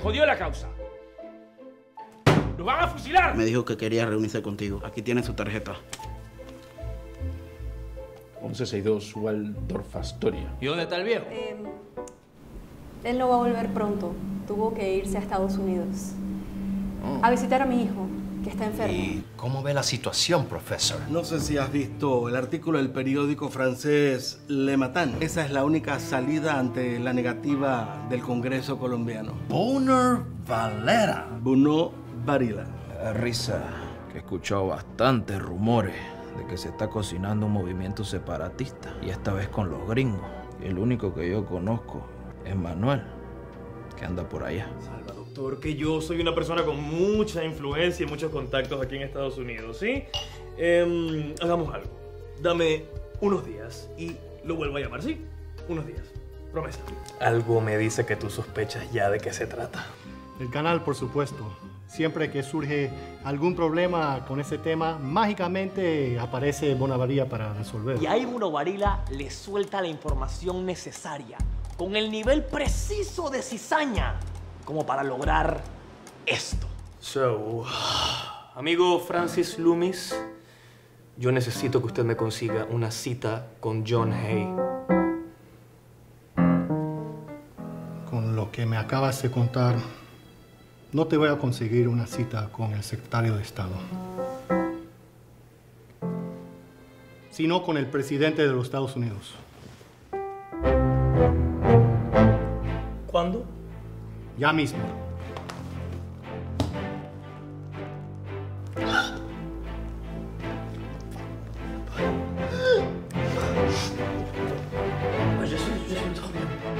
Se jodió la causa. ¡Lo van a fusilar! Me dijo que quería reunirse contigo. Aquí tiene su tarjeta. 1162 Waldorf Astoria. ¿Y dónde está el viejo? Eh, él no va a volver pronto. Tuvo que irse a Estados Unidos. A visitar a mi hijo, que está enfermo. ¿Y cómo ve la situación, profesor? No sé si has visto el artículo del periódico francés Le Matin. Esa es la única salida ante la negativa del Congreso colombiano. Boner Valera. Bruno Varila. Da risa que he escuchado bastantes rumores de que se está cocinando un movimiento separatista y esta vez con los gringos. Y el único que yo conozco es Manuel, que anda por allá. Salva, doctor, que yo soy una persona con mucha influencia y muchos contactos aquí en Estados Unidos, ¿sí? Em, hagamos algo. Dame unos días y lo vuelvo a llamar, ¿sí? Unos días. Promesa. Algo me dice que tú sospechas ya de qué se trata. El canal, por supuesto. Siempre que surge algún problema con ese tema, mágicamente aparece Bonavaría para resolver. Y ahí Bruno Varila le suelta la información necesaria, con el nivel preciso de cizaña, como para lograr esto. So, amigo Francis Loomis, yo necesito que usted me consiga una cita con John Hay. Con lo que me acabas de contar, no te voy a conseguir una cita con el secretario de Estado, sino con el presidente de los Estados Unidos. Ya mismo.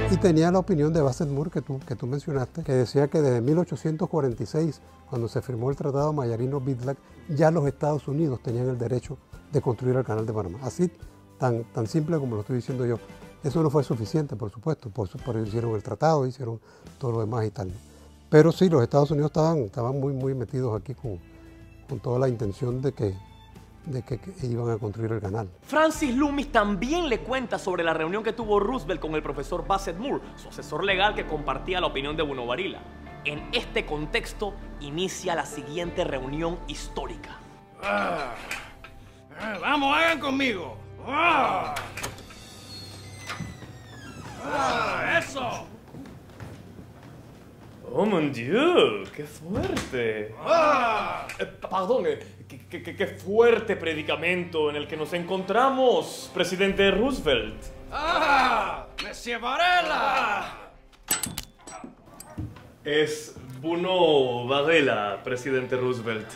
Y tenía la opinión de Bassett Moore que tú, que tú mencionaste, que decía que desde 1846, cuando se firmó el Tratado Mayarino-Bitlack, ya los Estados Unidos tenían el derecho de construir el Canal de Panamá. Así, tan, tan simple como lo estoy diciendo yo. Eso no fue suficiente, por supuesto, por, por eso hicieron el tratado, hicieron todo lo demás y tal. Pero sí, los Estados Unidos estaban, estaban muy, muy metidos aquí con, con toda la intención de que, de que, que iban a construir el canal. Francis Loomis también le cuenta sobre la reunión que tuvo Roosevelt con el profesor Bassett Moore, su asesor legal que compartía la opinión de Bruno Varila. En este contexto inicia la siguiente reunión histórica. Ah, vamos, hagan conmigo. Ah. Ah, eso. Oh, mon Dieu, qué fuerte. Ah. Eh, perdón, eh, qué, qué- fuerte predicamento en el que nos encontramos, presidente Roosevelt. Ah, Monsieur Varela. Es Bruno Varela, presidente Roosevelt.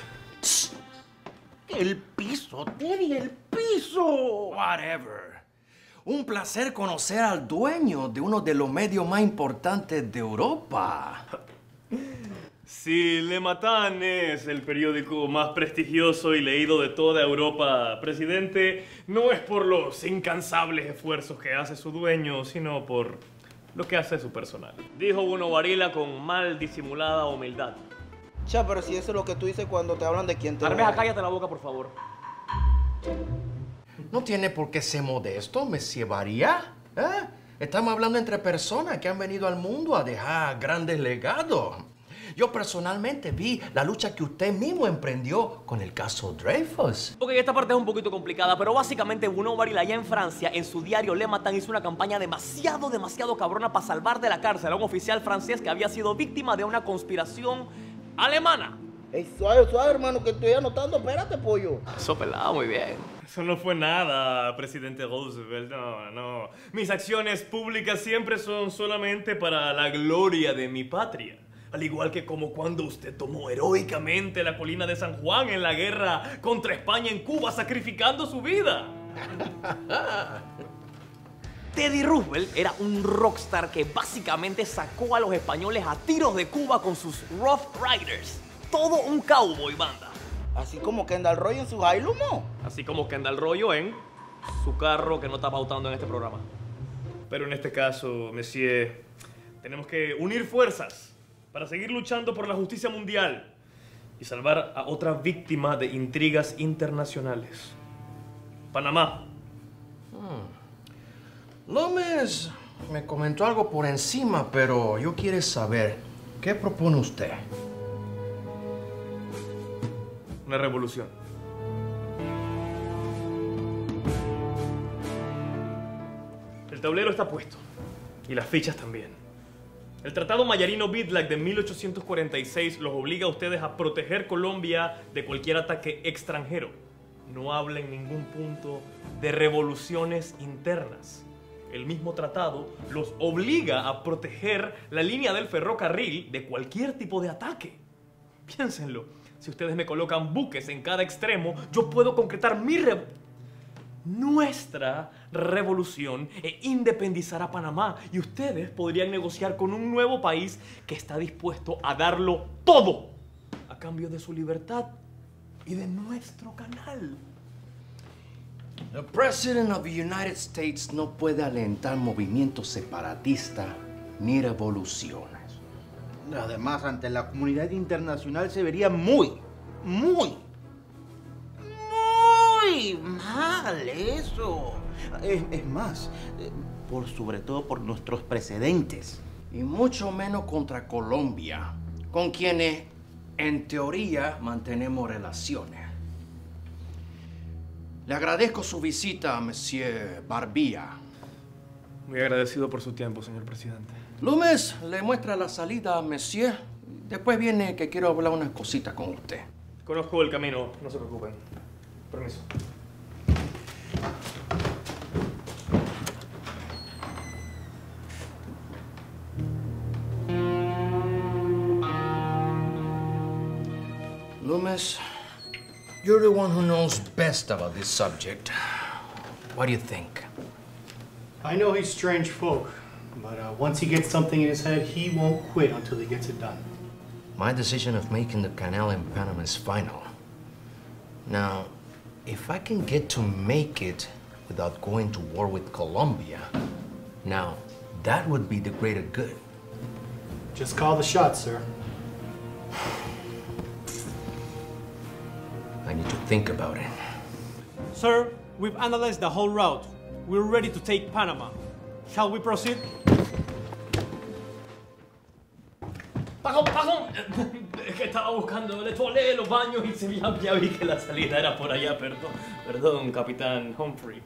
El piso, Teddy, el piso. Whatever. Un placer conocer al dueño de uno de los medios más importantes de Europa. Sí, Le Matin es el periódico más prestigioso y leído de toda Europa, presidente, no es por los incansables esfuerzos que hace su dueño, sino por lo que hace su personal. Dijo Bruno Varila con mal disimulada humildad. Cha, pero si eso es lo que tú dices cuando te hablan de quién te Armeja, cállate la boca, por favor. No tiene por qué ser modesto, Monsieur Varía. ¿eh? Estamos hablando entre personas que han venido al mundo a dejar grandes legados. Yo personalmente vi la lucha que usted mismo emprendió con el caso Dreyfus. Ok, esta parte es un poquito complicada, pero básicamente Bruno Varila allá en Francia, en su diario Le Matin, hizo una campaña demasiado, demasiado cabrona para salvar de la cárcel a un oficial francés que había sido víctima de una conspiración alemana. Ey, suave, suave, hermano, que estoy anotando. Espérate, pollo. Eso pelado, muy bien. Eso no fue nada, presidente Roosevelt, no, no. Mis acciones públicas siempre son solamente para la gloria de mi patria. Al igual que como cuando usted tomó heroicamente la colina de San Juan en la guerra contra España en Cuba, sacrificando su vida. Teddy Roosevelt era un rockstar que básicamente sacó a los españoles a tiros de Cuba con sus Rough Riders. Todo un cowboy banda. Así como Kendall Roy en su Jailumo. Así como Kendall Rollo en su carro que no está pautando en este programa. Pero en este caso, Monsieur, tenemos que unir fuerzas para seguir luchando por la justicia mundial y salvar a otra víctima de intrigas internacionales. Panamá. López me comentó algo por encima, pero yo quiero saber ¿Qué propone usted? Una revolución. El tablero está puesto. Y las fichas también. El Tratado Mayarino-Bidlack de 1846 los obliga a ustedes a proteger Colombia de cualquier ataque extranjero. No habla en ningún punto de revoluciones internas. El mismo tratado los obliga a proteger la línea del ferrocarril de cualquier tipo de ataque. Piénsenlo. Si ustedes me colocan buques en cada extremo, yo puedo concretar mi re- nuestra revolución e independizar a Panamá. Y ustedes podrían negociar con un nuevo país que está dispuesto a darlo todo a cambio de su libertad y de nuestro canal. El presidente of the United States no puede alentar movimientos separatistas ni revoluciones. Además, ante la comunidad internacional se vería muy, muy, muy mal eso. Es, más, eh, por sobre todo por nuestros precedentes. Y mucho menos contra Colombia, con quienes en teoría mantenemos relaciones. Le agradezco su visita, Monsieur Barbilla. Muy agradecido por su tiempo, señor presidente. Loomis le muestra la salida a Monsieur. Después viene que quiero hablar unas cositas con usted. Conozco el camino, no se preocupen. Permiso. Loomis, you're the one who knows best about this subject. What do you think? I know he's strange folk, but uh, once he gets something in his head, he won't quit until he gets it done. My decision of making the canal in Panama is final. Now, if I can get to make it without going to war with Colombia, now that would be the greater good. Just call the shots, sir. I need to think about it. Sir, we've analyzed the whole route. We're ready to take Panama. Shall we proceed? ¡Pagón, pagón! Es que estaba buscando el toilette, los baños y se ya, ya vi que la salida era por allá, perdón. Perdón, capitán Humphrey.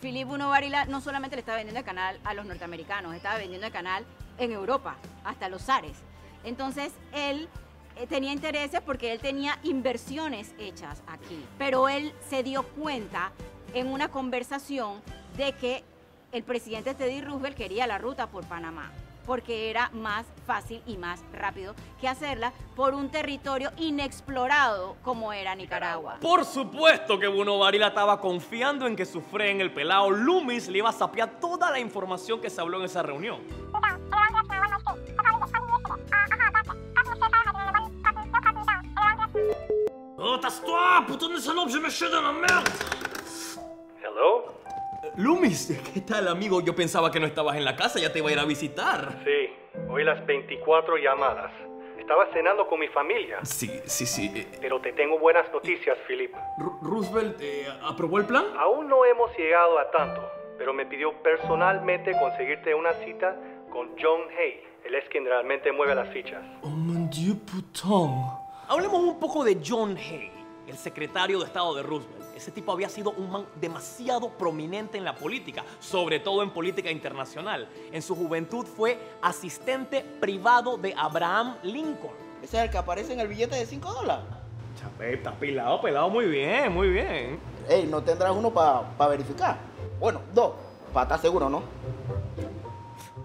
Philip Uno Varila no solamente le estaba vendiendo el canal a los norteamericanos, estaba vendiendo el canal en Europa, hasta los Ares. Entonces, él eh, tenía intereses porque él tenía inversiones hechas aquí. Pero él se dio cuenta en una conversación de que el presidente Teddy Roosevelt quería la ruta por Panamá porque era más fácil y más rápido que hacerla por un territorio inexplorado como era Nicaragua. Por supuesto que Bruno Varila estaba confiando en que su en el pelado Loomis le iba a sapear toda la información que se habló en esa reunión. Oh, tasse-toi! Putain de salope, je me chie dans la merde! Loomis, ¿qué tal, amigo? Yo pensaba que no estabas en la casa, ya te iba a ir a visitar. Sí, hoy las 24 llamadas. Estaba cenando con mi familia. Sí, sí, sí. eh, Pero te tengo buenas noticias, Philip. ¿Roosevelt eh, aprobó el plan? Aún no hemos llegado a tanto, pero me pidió personalmente conseguirte una cita con John Hay. Él es quien realmente mueve las fichas. Oh, mon Dieu, putain. Hablemos un poco de John Hay, el secretario de Estado de Roosevelt. Ese tipo había sido un man demasiado prominente en la política, sobre todo en política internacional. En su juventud fue asistente privado de Abraham Lincoln. Ese es el que aparece en el billete de 5 dólares. Chapé, está pelado, pelado muy bien, muy bien. Ey, ¿no tendrás uno para verificar? Bueno, dos, para estar seguro, ¿no?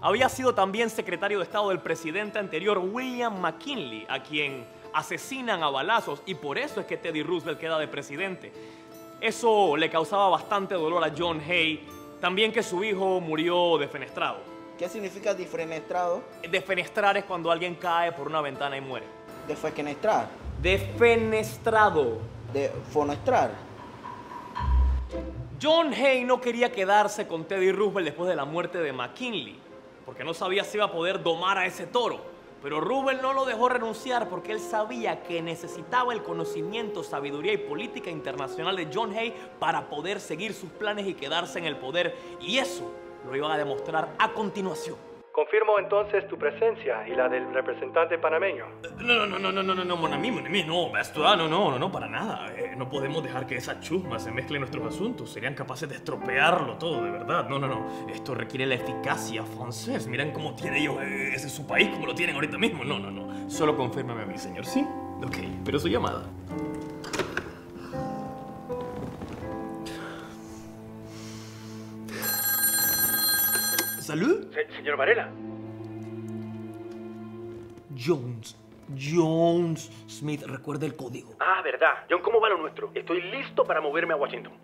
Había sido también secretario de Estado del presidente anterior William McKinley, a quien asesinan a balazos y por eso es que Teddy Roosevelt queda de presidente. Eso le causaba bastante dolor a John Hay, también que su hijo murió defenestrado. ¿Qué significa defenestrado? Defenestrar es cuando alguien cae por una ventana y muere. Defenestrar. Defenestrado. De fonestrar. John Hay no quería quedarse con Teddy Roosevelt después de la muerte de McKinley, porque no sabía si iba a poder domar a ese toro. Pero Roosevelt no lo dejó renunciar porque él sabía que necesitaba el conocimiento, sabiduría y política internacional de John Hay para poder seguir sus planes y quedarse en el poder. Y eso lo iban a demostrar a continuación. Confirmo entonces tu presencia y la del representante panameño. No, no, no, no, no, no, no, mon ami, mon ami, no, esto, ah, no, no, no, no, para nada. Eh, no podemos dejar que esa chusma se mezcle en nuestros asuntos. Serían capaces de estropearlo todo, de verdad. No, no, no. Esto requiere la eficacia francés. Miren cómo tiene ellos eh, ese su país, como lo tienen ahorita mismo. No, no, no. Solo confírmame a mí, señor. ¿Sí? Ok, pero su llamada. ¿Salud? señor Varela. Jones. Jones. Smith, recuerda el código. Ah, verdad. John, ¿cómo va lo nuestro? Estoy listo para moverme a Washington.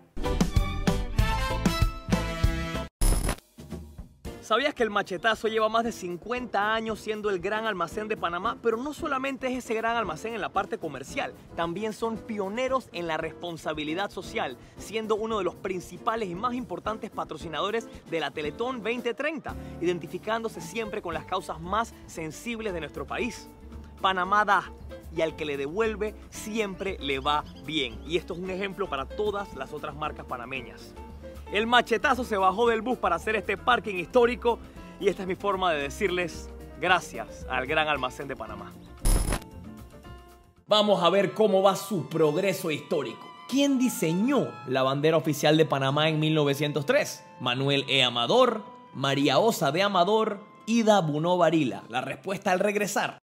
¿Sabías que el machetazo lleva más de 50 años siendo el gran almacén de Panamá? Pero no solamente es ese gran almacén en la parte comercial, también son pioneros en la responsabilidad social, siendo uno de los principales y más importantes patrocinadores de la Teletón 2030, identificándose siempre con las causas más sensibles de nuestro país. Panamá da y al que le devuelve siempre le va bien. Y esto es un ejemplo para todas las otras marcas panameñas. El machetazo se bajó del bus para hacer este parking histórico y esta es mi forma de decirles gracias al Gran Almacén de Panamá. Vamos a ver cómo va su progreso histórico. ¿Quién diseñó la bandera oficial de Panamá en 1903? Manuel E. Amador, María Osa de Amador, Ida Bunó Varila. La respuesta al regresar.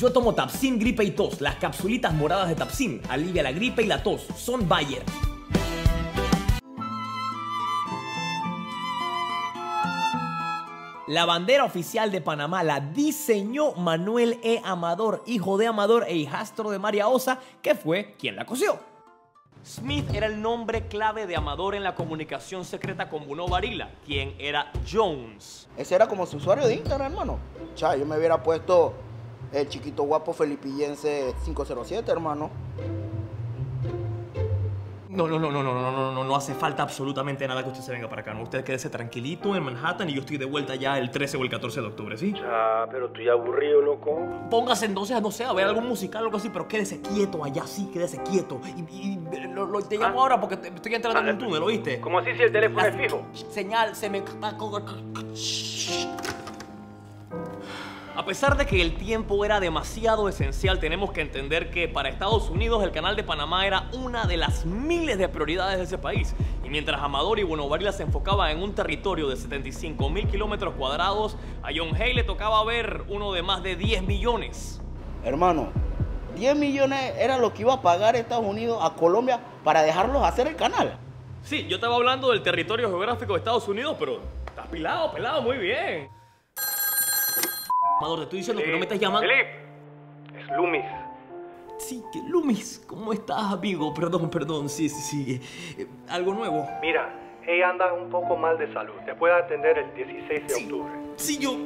Yo tomo Tapsin, gripe y tos. Las capsulitas moradas de Tapsin alivia la gripe y la tos. Son Bayer. La bandera oficial de Panamá la diseñó Manuel E. Amador, hijo de Amador e hijastro de María Osa, que fue quien la cosió. Smith era el nombre clave de Amador en la comunicación secreta con Bruno Varila, quien era Jones. Ese era como su usuario de Instagram, hermano. Cha, yo me hubiera puesto el chiquito guapo felipillense 507, hermano. No, no, no, no, no, no, no, no, no hace falta absolutamente nada que usted se venga para acá. No, usted quédese tranquilito en Manhattan y yo estoy de vuelta ya el 13 o el 14 de octubre, ¿sí? Ah, pero estoy aburrido, loco. Póngase entonces, no sé, a ver algún musical o algo así, pero quédese quieto allá, sí, quédese quieto. Y, y- lo, lo- te llamo ahora porque te- estoy entrando en un túnel, ¿oíste? ¿Cómo así si el teléfono es fijo? Señal, se me... A pesar de que el tiempo era demasiado esencial, tenemos que entender que para Estados Unidos el canal de Panamá era una de las miles de prioridades de ese país. Y mientras Amador y Bueno Varela se enfocaban en un territorio de 75 mil kilómetros cuadrados, a John Hay le tocaba ver uno de más de 10 millones. Hermano, 10 millones era lo que iba a pagar Estados Unidos a Colombia para dejarlos hacer el canal. Sí, yo estaba hablando del territorio geográfico de Estados Unidos, pero estás pilado, pelado, muy bien. Amador, te estoy diciendo que no me estás llamando. Es Loomis. Sí, que Lumis, ¿cómo estás, amigo? Perdón, perdón, sí, sí, sí. Eh, ¿Algo nuevo? Mira, ella anda un poco mal de salud. Te puede atender el 16 de octubre. Sí, yo,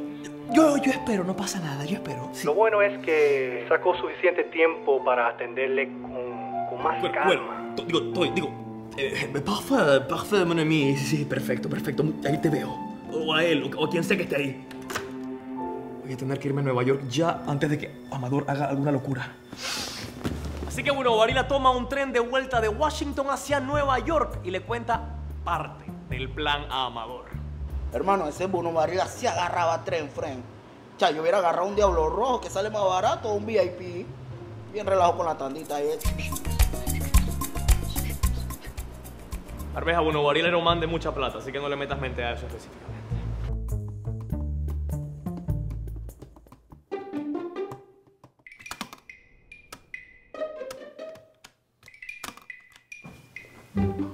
yo, yo espero, no pasa nada, yo espero. Sí. Lo bueno es que sacó suficiente tiempo para atenderle con, con más Bueno, calma. bueno, digo, to- digo, eh, parfait, parfait, mon ami. Sí, sí, perfecto, perfecto. Ahí te veo. O a él, o, o quien sea que esté ahí. Voy a tener que irme a Nueva York ya antes de que Amador haga alguna locura. Así que bueno, Varila toma un tren de vuelta de Washington hacia Nueva York y le cuenta parte del plan a Amador. Hermano, ese Bruno Varela se agarraba tren, friend. Cha, yo hubiera agarrado un Diablo Rojo que sale más barato, un VIP. Bien relajo con la tandita ahí. Arveja, bueno, Varila era un man de mucha plata, así que no le metas mente a eso específicamente. Bye.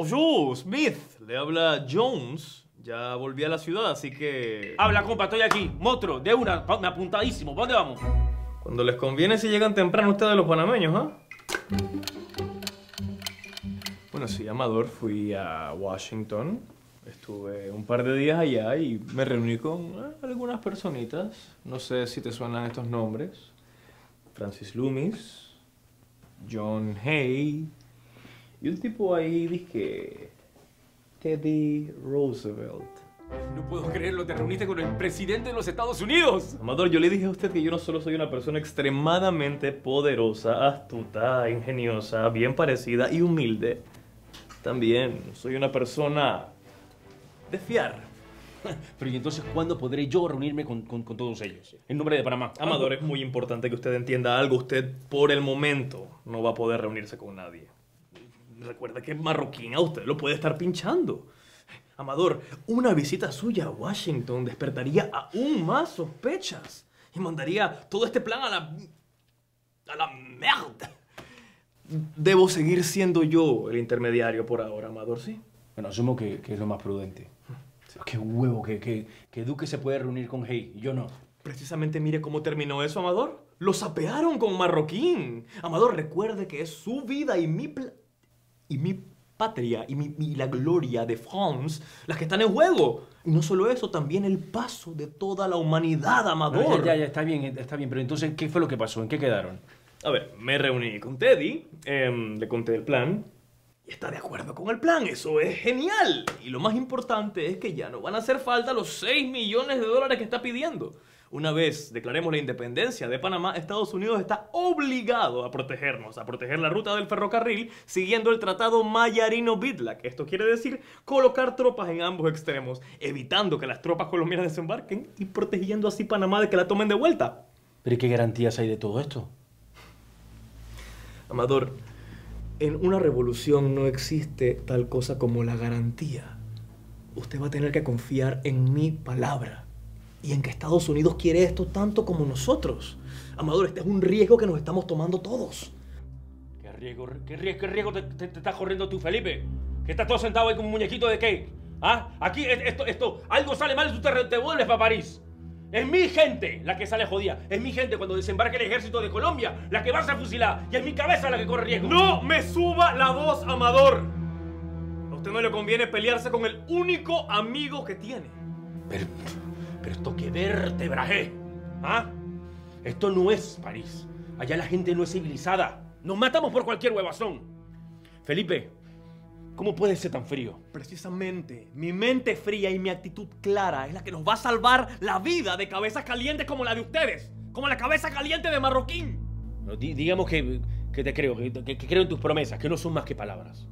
Bonjour, Smith. Le habla Jones. Ya volví a la ciudad, así que... Habla, compa, estoy aquí. Motro, de una, me apuntadísimo. ¿Para dónde vamos? Cuando les conviene si llegan temprano ustedes los panameños, ¿ah? Bueno, sí, Amador, fui a Washington. Estuve un par de días allá y me reuní con eh, algunas personitas. No sé si te suenan estos nombres. Francis Loomis, John Hay y un tipo ahí, dije, Teddy Roosevelt. No puedo creerlo, te reuniste con el presidente de los Estados Unidos. Amador, yo le dije a usted que yo no solo soy una persona extremadamente poderosa, astuta, ingeniosa, bien parecida y humilde, también soy una persona de fiar. Pero ¿y entonces cuándo podré yo reunirme con, con- con todos ellos? En nombre de Panamá. Amador, es muy importante que usted entienda algo. Usted, por el momento, no va a poder reunirse con nadie. Recuerda que es marroquín, a usted lo puede estar pinchando. Amador, una visita suya a Washington despertaría aún más sospechas y mandaría todo este plan a la. a la mierda. Debo seguir siendo yo el intermediario por ahora, Amador, ¿sí? Bueno, asumo que, que es lo más prudente. Qué huevo que, que, que Duque se puede reunir con Hay y yo no. Precisamente mire cómo terminó eso, Amador. Lo sapearon con Marroquín. Amador, recuerde que es su vida y mi pla- y mi patria y, mi, y la gloria de France las que están en juego. Y no solo eso, también el paso de toda la humanidad, Amador. Bueno, ya, ya, ya, está bien, está bien. Pero entonces, ¿qué fue lo que pasó? ¿En qué quedaron? A ver, me reuní con Teddy, em, le conté el plan y está de acuerdo con el plan. Eso es genial. Y lo más importante es que ya no van a hacer falta los 6 millones de dólares que está pidiendo. Una vez declaremos la independencia de Panamá, Estados Unidos está obligado a protegernos, a proteger la ruta del ferrocarril siguiendo el tratado Mayarino-Bidlack. Esto quiere decir colocar tropas en ambos extremos, evitando que las tropas colombianas desembarquen y protegiendo así Panamá de que la tomen de vuelta. ¿Pero y qué garantías hay de todo esto? Amador, en una revolución no existe tal cosa como la garantía. Usted va a tener que confiar en mi palabra y en que Estados Unidos quiere esto tanto como nosotros. Amador, este es un riesgo que nos estamos tomando todos. ¿Qué riesgo, qué riesgo, qué riesgo te, te- te estás corriendo tú, Felipe? Que estás todo sentado ahí como un muñequito de qué? ¿Ah? Aquí es- esto, esto, algo sale mal y tú te, te vuelves para París. Es mi gente la que sale jodida. Es mi gente cuando desembarque el ejército de Colombia, la que va a ser fusilada. Y es mi cabeza la que corre riesgo. ¡No me suba la voz, Amador! A usted no le conviene pelearse con el único amigo que tiene. Pero, pero esto que vértebraje. ¿Ah? Esto no es París. Allá la gente no es civilizada. Nos matamos por cualquier huevazón. Felipe, ¿cómo puedes ser tan frío? Precisamente, mi mente fría y mi actitud clara es la que nos va a salvar la vida de cabezas calientes como la de ustedes, como la cabeza caliente de Marroquín. No, di- digamos que, que te creo, que, que- que creo en tus promesas, que no son más que palabras.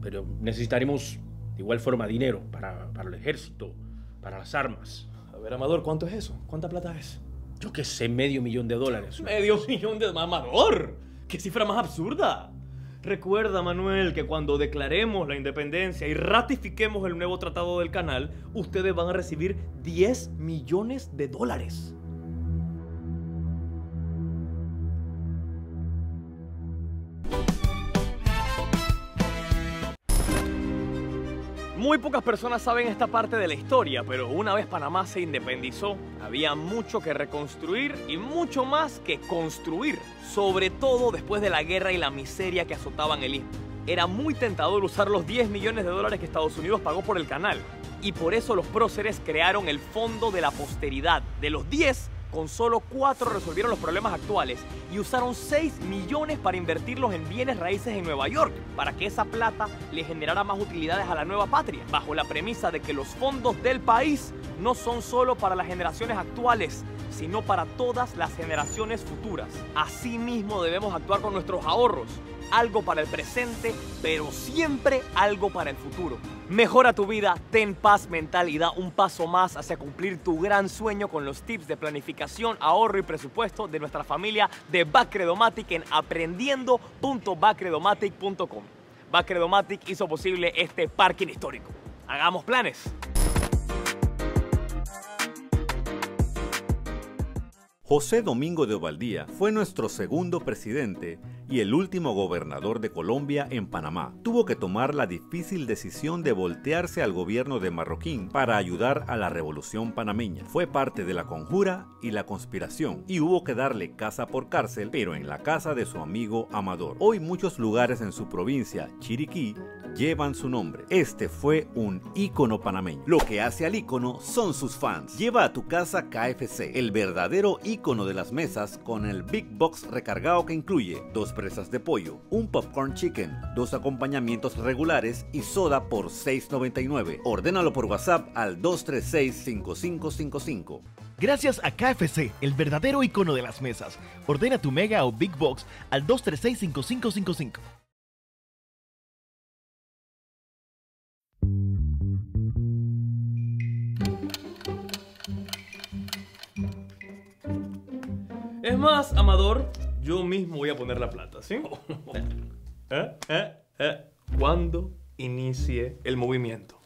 Pero necesitaremos de igual forma dinero para, para el ejército, para las armas. A ver, Amador, ¿cuánto es eso? ¿Cuánta plata es? Yo qué sé, medio millón de dólares. Medio millón de Amador. ¿Qué cifra más absurda? Recuerda, Manuel, que cuando declaremos la independencia y ratifiquemos el nuevo tratado del canal, ustedes van a recibir 10 millones de dólares. Muy pocas personas saben esta parte de la historia, pero una vez Panamá se independizó, había mucho que reconstruir y mucho más que construir, sobre todo después de la guerra y la miseria que azotaban el istmo. Era muy tentador usar los 10 millones de dólares que Estados Unidos pagó por el canal, y por eso los próceres crearon el Fondo de la Posteridad. De los 10, con solo 4 resolvieron los problemas actuales y usaron 6 millones para invertirlos en bienes raíces en Nueva York, para que esa plata le generara más utilidades a la nueva patria, bajo la premisa de que los fondos del país no son solo para las generaciones actuales, sino para todas las generaciones futuras. Asimismo debemos actuar con nuestros ahorros, algo para el presente, pero siempre algo para el futuro. Mejora tu vida, ten paz mental y da un paso más hacia cumplir tu gran sueño con los tips de planificación, ahorro y presupuesto de nuestra familia de Bacredomatic en aprendiendo.bacredomatic.com. Bacredomatic hizo posible este parking histórico. Hagamos planes. José Domingo de Ovaldía fue nuestro segundo presidente y el último gobernador de Colombia en Panamá. Tuvo que tomar la difícil decisión de voltearse al gobierno de Marroquín para ayudar a la revolución panameña. Fue parte de la conjura y la conspiración y hubo que darle casa por cárcel, pero en la casa de su amigo Amador. Hoy muchos lugares en su provincia, Chiriquí, llevan su nombre. Este fue un ícono panameño. Lo que hace al ícono son sus fans. Lleva a tu casa KFC, el verdadero ícono de las mesas con el Big Box recargado que incluye dos presas de pollo, un popcorn chicken, dos acompañamientos regulares y soda por $6.99. Ordénalo por WhatsApp al 236-5555. Gracias a KFC, el verdadero icono de las mesas. Ordena tu Mega o Big Box al 236-5555. Es más, Amador, yo mismo voy a poner la plata, ¿sí? ¿Eh? ¿Eh? ¿Eh? Cuando inicie el movimiento,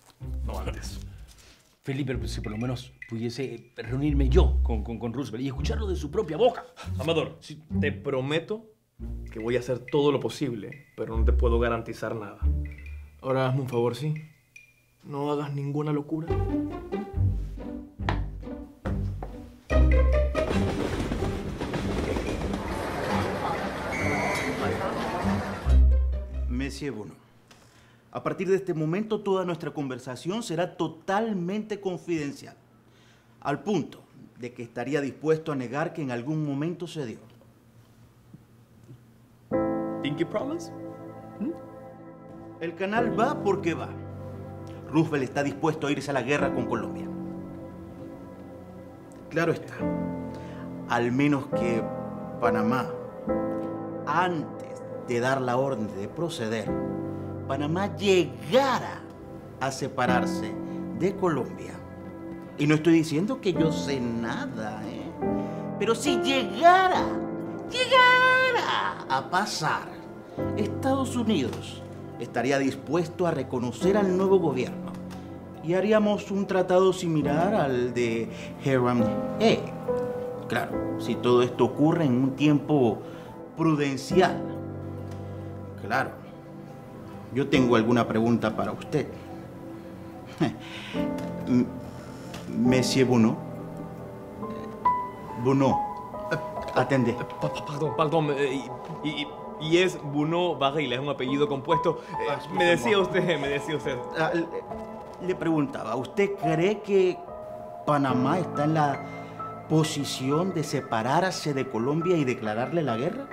no antes. Felipe, pues, si por lo menos pudiese reunirme yo con, con, con Roosevelt y escucharlo de su propia boca. Amador, te prometo que voy a hacer todo lo posible, pero no te puedo garantizar nada. Ahora hazme un favor, ¿sí? No hagas ninguna locura. Monsieur Bono, a partir de este momento toda nuestra conversación será totalmente confidencial, al punto de que estaría dispuesto a negar que en algún momento se dio. Pinky Promise? El canal va porque va. Roosevelt está dispuesto a irse a la guerra con Colombia. Claro está. Al menos que Panamá, antes de dar la orden de proceder, Panamá llegara a separarse de Colombia. Y no estoy diciendo que yo sé nada, ¿eh? Pero si llegara, llegara a pasar, Estados Unidos estaría dispuesto a reconocer al nuevo gobierno y haríamos un tratado similar al de Hiram E. Claro, si todo esto ocurre en un tiempo prudencial. Claro. Yo tengo alguna pregunta para usted. Monsieur Bono. Bono. Atende. Pa- Perdón, perdón. eh, y, y- y es Bruno Barril, es un apellido compuesto. Eh, me decía usted, me decía usted. Ah, le- Le preguntaba, ¿usted cree que Panamá está en la posición de separarse de Colombia y declararle la guerra?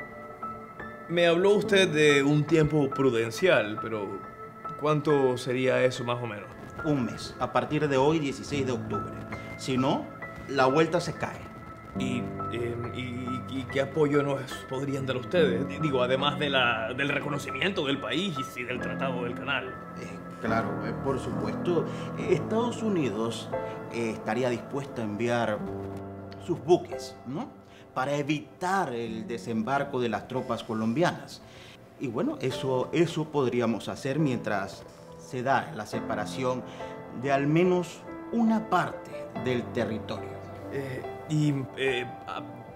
Me habló usted de un tiempo prudencial, pero ¿cuánto sería eso más o menos? Un mes, a partir de hoy, 16 de octubre. Si no, la vuelta se cae. ¿Y, eh, y- y qué apoyo nos podrían dar ustedes? Digo, además de la, del reconocimiento del país y del tratado del canal. Claro, eh, por supuesto. Eh, Estados Unidos eh, estaría dispuesto a enviar sus buques, ¿no? Para evitar el desembarco de las tropas colombianas. Y bueno, eso, eso podríamos hacer mientras se da la separación de al menos una parte del territorio. Eh, y eh,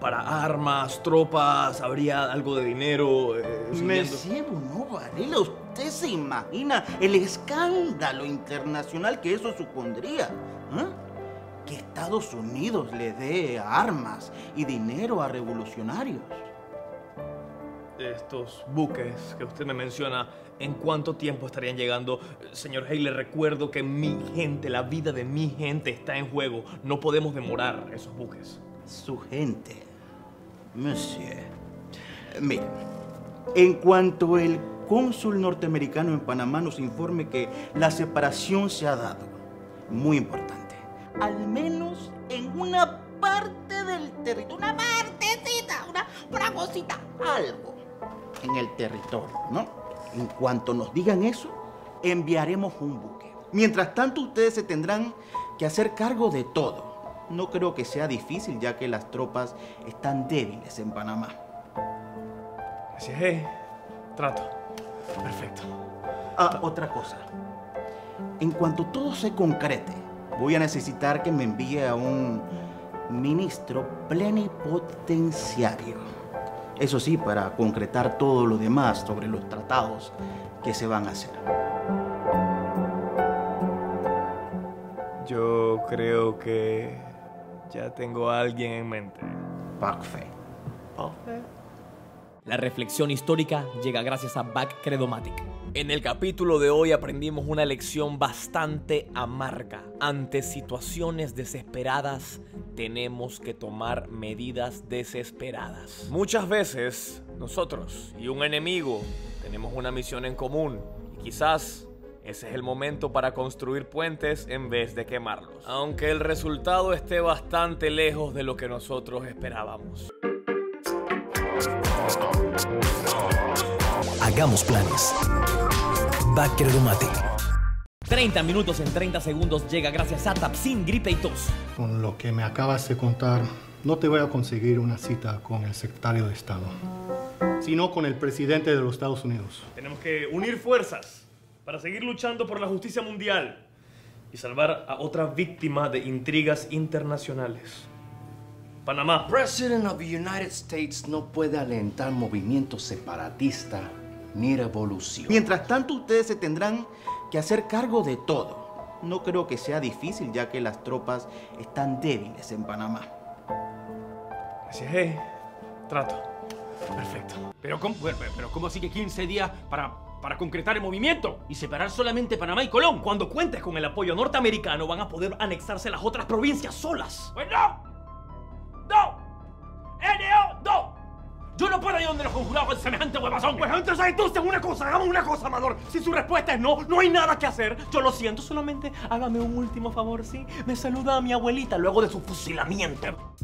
para armas, tropas, habría algo de dinero. eh, Monsieur Bruno Varela, ¿usted se imagina el escándalo internacional que eso supondría? ¿eh? Que Estados Unidos le dé armas y dinero a revolucionarios. Estos buques que usted me menciona, ¿en cuánto tiempo estarían llegando? Señor Hay, le recuerdo que mi gente, la vida de mi gente está en juego. No podemos demorar esos buques. Su gente. Monsieur. Mire, en cuanto el cónsul norteamericano en Panamá nos informe que la separación se ha dado, muy importante, al menos en una parte del territorio, una partecita, una, una cosita, algo en el territorio, ¿no? En cuanto nos digan eso, enviaremos un buque. Mientras tanto, ustedes se tendrán que hacer cargo de todo. No creo que sea difícil, ya que las tropas están débiles en Panamá. Gracias, Hay. Trato. Perfecto. Ah, otra cosa. En cuanto todo se concrete, voy a necesitar que me envíe a un ministro plenipotenciario. Eso sí, para concretar todo lo demás sobre los tratados que se van a hacer. Yo creo que ya tengo a alguien en mente. Parfait. La reflexión histórica llega gracias a Back Credomatic. En el capítulo de hoy aprendimos una lección bastante amarga. Ante situaciones desesperadas tenemos que tomar medidas desesperadas. Muchas veces nosotros y un enemigo tenemos una misión en común y quizás ese es el momento para construir puentes en vez de quemarlos. Aunque el resultado esté bastante lejos de lo que nosotros esperábamos. Hagamos planes. Bacredomatic. 30 minutos en 30 segundos llega gracias a Tapsin Gripe y Tos. Con lo que me acabas de contar, no te voy a conseguir una cita con el secretario de Estado, sino con el presidente de los Estados Unidos. Tenemos que unir fuerzas para seguir luchando por la justicia mundial y salvar a otra víctima de intrigas internacionales. Panamá. President of the United States no puede alentar movimiento separatista ni revolución. Mientras tanto, ustedes se tendrán que hacer cargo de todo. No creo que sea difícil, ya que las tropas están débiles en Panamá. Gracias, hey. Trato. Perfecto. Pero ¿cómo, pero, pero ¿cómo sigue 15 días para, para concretar el movimiento y separar solamente Panamá y Colón? Cuando cuentes con el apoyo norteamericano van a poder anexarse las otras provincias solas. ¡Pues Yo no puedo ir donde los conjurados con semejante huevazón. Pues entonces, entonces una cosa, hagamos una cosa, Amador. Si su respuesta es no, no hay nada que hacer. Yo lo siento, solamente hágame un último favor, ¿sí? Me saluda a mi abuelita luego de su fusilamiento.